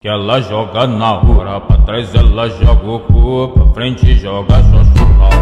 Que ela joga na hora, pra trás ela joga o cu, pra frente joga só.